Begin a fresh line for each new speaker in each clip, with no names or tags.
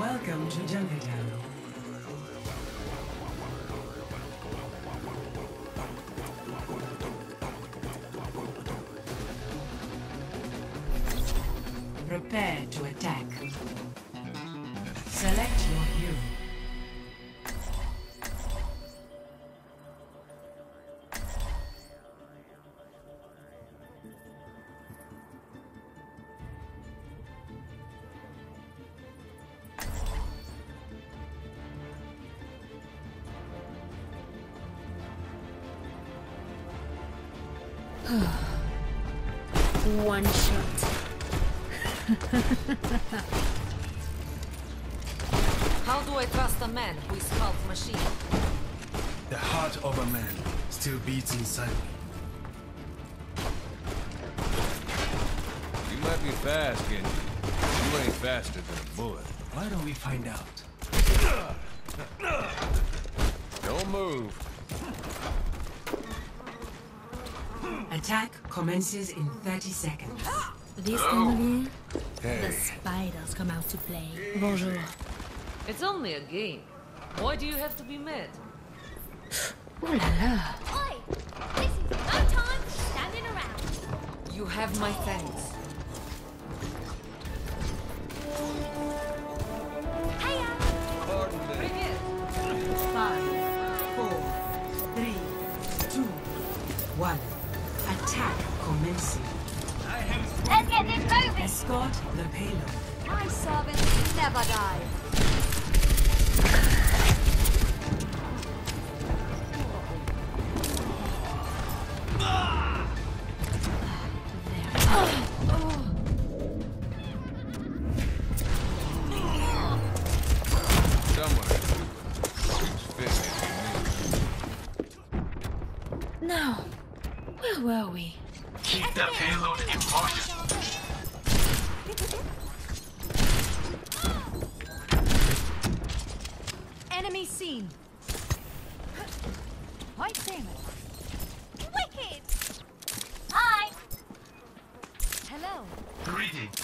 Welcome to Junkertown. Prepare to attack. Select your hero.
One shot.
How do I trust a man who is half machine?
The heart of a man still beats inside me.
You might be fast, Genji. You ain't faster than a bullet.
Why don't we find out?
Don't move.
Attack commences in 30 seconds.
This time of the
Hey,
spiders come out to play. Bonjour.
It's only a game. Why do you have to be mad?
Ooh la la.
Oi! This is no time for standing around.
You have my thanks.
Escort the payload.
My servants never die.
Somewhere. Keeps fitting.
Now, where were we?
Keep the payload in motion.
Wicked! Hi! Hello.
Greetings.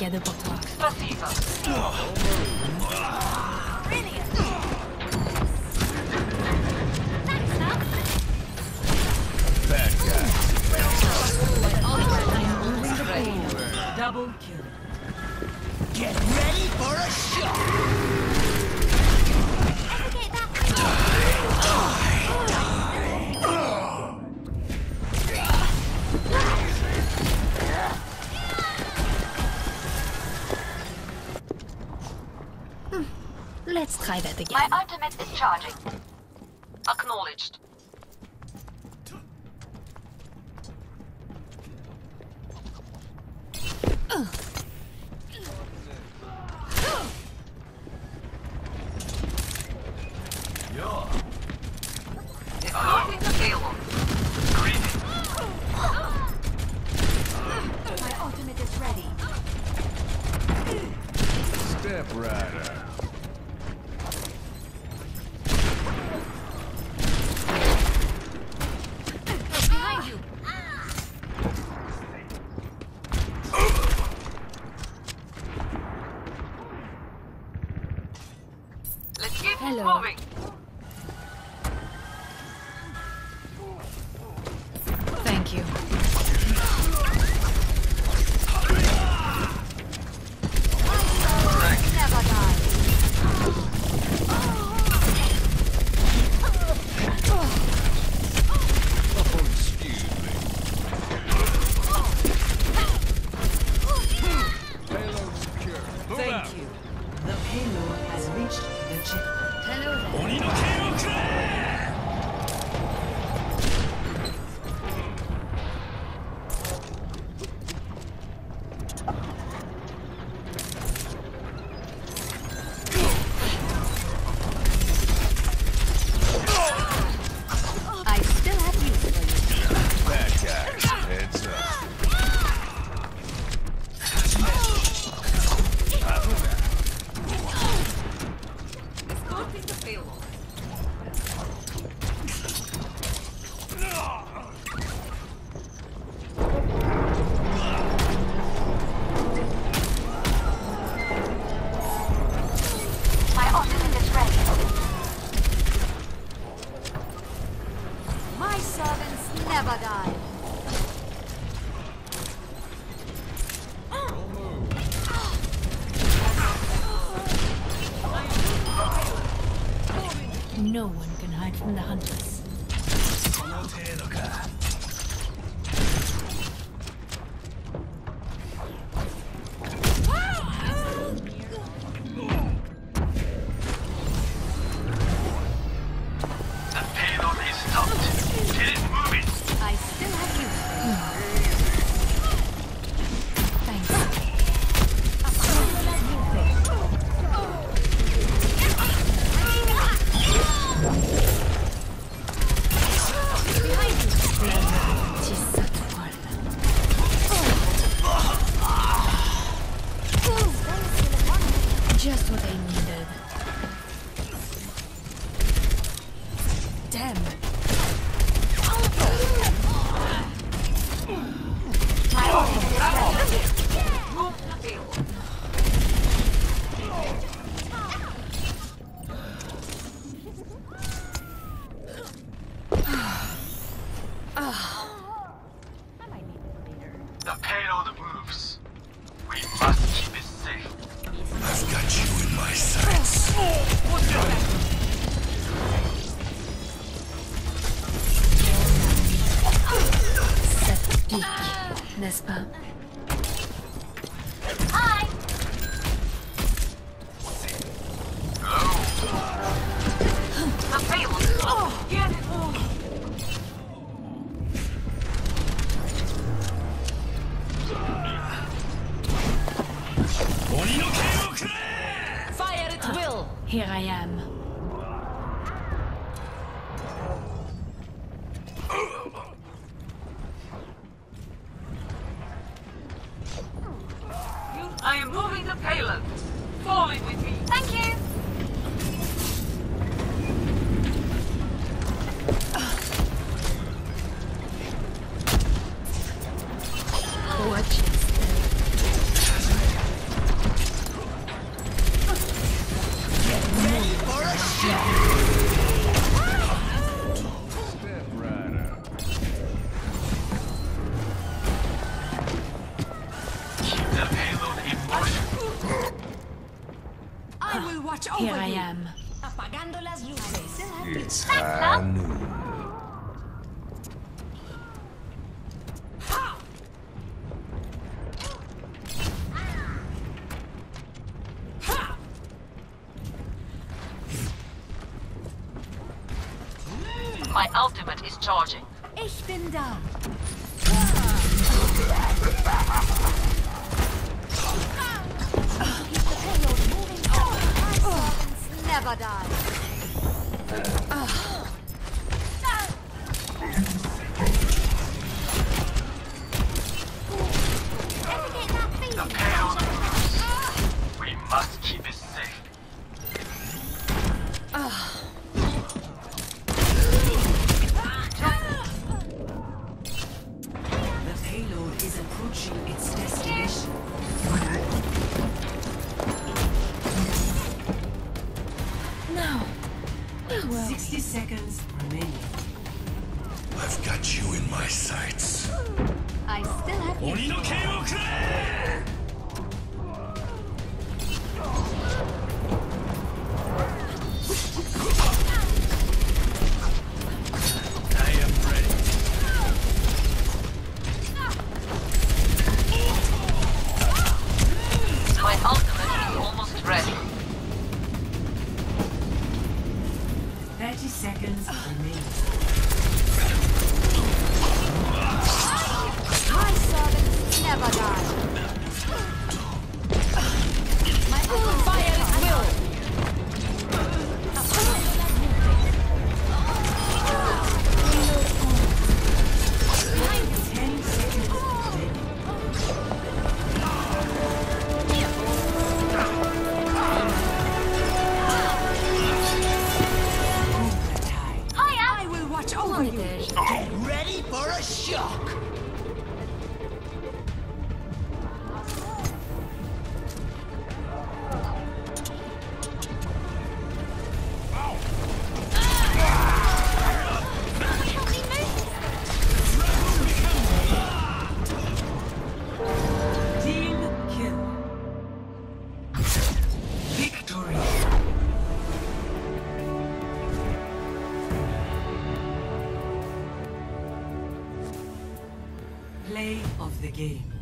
Un petit cadeau Let's try that again.
My ultimate is charging. Acknowledged.
Hello.
Moving.
Thank you. n'est-ce pas?
My ultimate is charging.
Ich bin da. Never die.
The payload. We must keep.
60 seconds remaining.
I've got you in my sights.
I still have you.
Oni no kaimoku! play of the game.